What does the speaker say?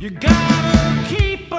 You gotta keep